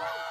Oh,